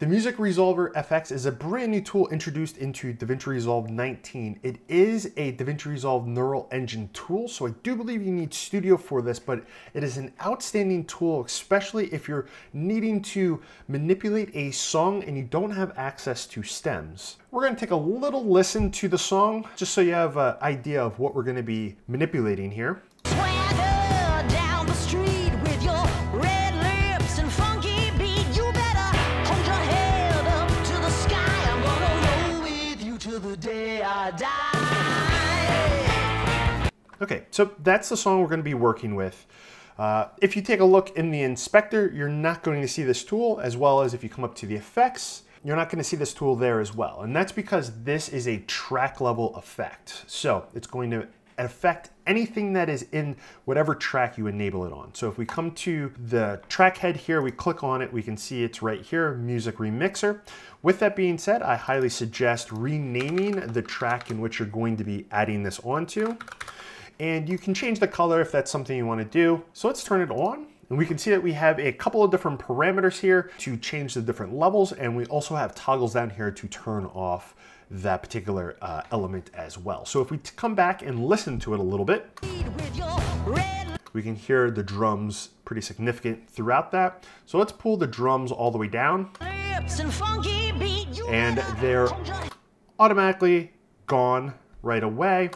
The Music Remixer FX is a brand new tool introduced into DaVinci Resolve 19. It is a DaVinci Resolve neural engine tool, so I do believe you need Studio for this, but it is an outstanding tool, especially if you're needing to manipulate a song and you don't have access to stems. We're gonna take a little listen to the song, just so you have an idea of what we're gonna be manipulating here. Okay, so that's the song we're going to be working with. Uh, if you take a look in the inspector, you're not going to see this tool, as well as if you come up to the effects, you're not going to see this tool there as well. And that's because this is a track level effect. So it's going to affect anything that is in whatever track you enable it on. So if we come to the track head here, we click on it, we can see it's right here, Music Remixer. With that being said, I highly suggest renaming the track in which you're going to be adding this onto and you can change the color if that's something you want to do. So let's turn it on. And we can see that we have a couple of different parameters here to change the different levels. And we also have toggles down here to turn off that particular uh, element as well. So if we come back and listen to it a little bit, we can hear the drums pretty significant throughout that. So let's pull the drums all the way down. And they're automatically gone right away.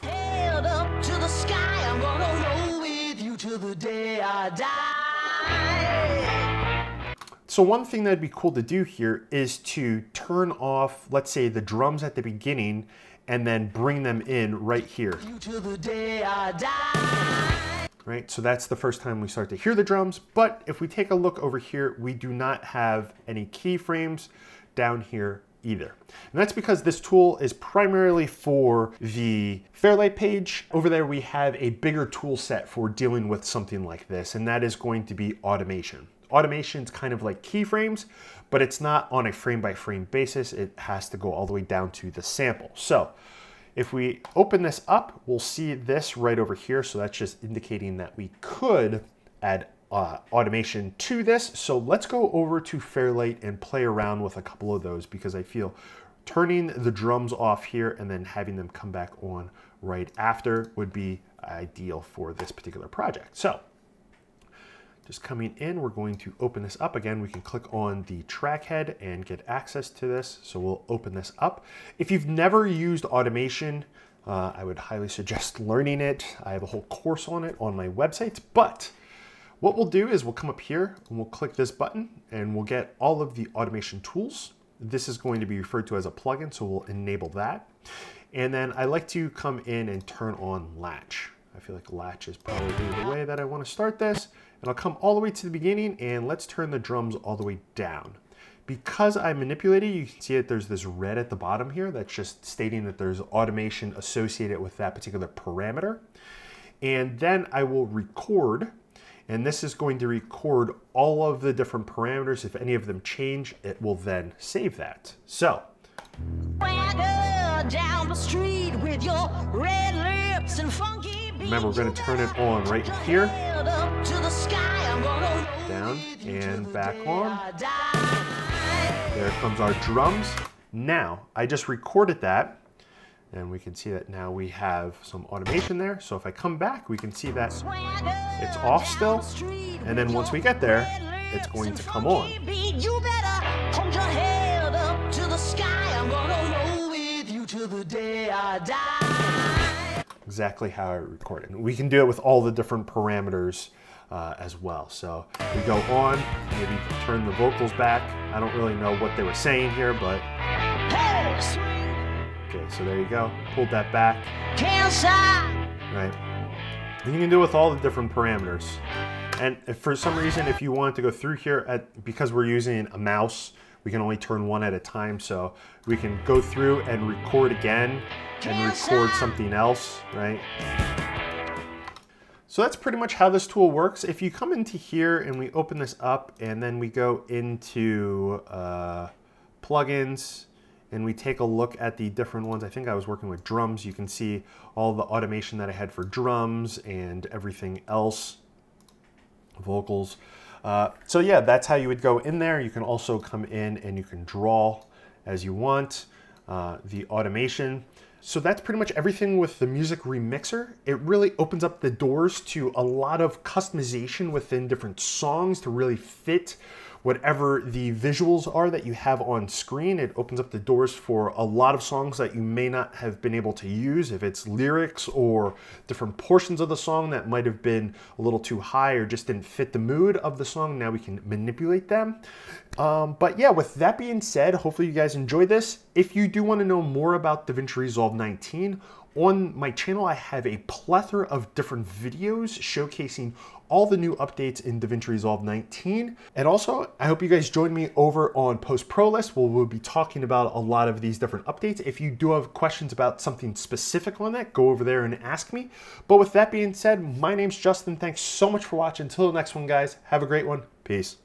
So one thing that'd be cool to do here is to turn off, let's say the drums at the beginning and then bring them in right here. Right, so that's the first time we start to hear the drums. But if we take a look over here, we do not have any keyframes down here either. And that's because this tool is primarily for the Fairlight page. Over there, we have a bigger tool set for dealing with something like this, and that is going to be automation. Automation is kind of like keyframes, but it's not on a frame by frame basis. It has to go all the way down to the sample. So if we open this up, we'll see this right over here. So that's just indicating that we could add uh, automation to this. So let's go over to Fairlight and play around with a couple of those because I feel turning the drums off here and then having them come back on right after would be ideal for this particular project. So just coming in, we're going to open this up. Again, we can click on the track head and get access to this. So we'll open this up. If you've never used automation, uh, I would highly suggest learning it. I have a whole course on it on my website, but what we'll do is we'll come up here and we'll click this button and we'll get all of the automation tools. This is going to be referred to as a plugin, so we'll enable that. And then I like to come in and turn on latch. I feel like latch is probably the way that I want to start this. And I'll come all the way to the beginning and let's turn the drums all the way down. Because I manipulated, you can see that there's this red at the bottom here that's just stating that there's automation associated with that particular parameter. And then I will record and this is going to record all of the different parameters. If any of them change, it will then save that. So. Remember, we're going to turn it on right here. Down and back on. There comes our drums. Now, I just recorded that and we can see that now we have some automation there. So if I come back, we can see that it's off still. And then once we get there, it's going to come on. Exactly how I record it. We can do it with all the different parameters uh, as well. So we go on, maybe turn the vocals back. I don't really know what they were saying here, but. Okay, so there you go. Pulled that back. Right. And you can do it with all the different parameters. And for some reason, if you want to go through here, at because we're using a mouse, we can only turn one at a time. So we can go through and record again and record something else, right? So that's pretty much how this tool works. If you come into here and we open this up and then we go into uh, plugins, and we take a look at the different ones. I think I was working with drums. You can see all the automation that I had for drums and everything else, vocals. Uh, so yeah, that's how you would go in there. You can also come in and you can draw as you want. Uh, the automation. So that's pretty much everything with the music remixer. It really opens up the doors to a lot of customization within different songs to really fit whatever the visuals are that you have on screen. It opens up the doors for a lot of songs that you may not have been able to use if it's lyrics or different portions of the song that might have been a little too high or just didn't fit the mood of the song. Now we can manipulate them. Um, but yeah, with that being said, hopefully you guys enjoyed this. If you do want to know more about DaVinci Resolve 19, on my channel, I have a plethora of different videos showcasing all the new updates in DaVinci Resolve 19. And also, I hope you guys join me over on Post Pro List where we'll be talking about a lot of these different updates. If you do have questions about something specific on that, go over there and ask me. But with that being said, my name's Justin. Thanks so much for watching. Until the next one, guys, have a great one. Peace.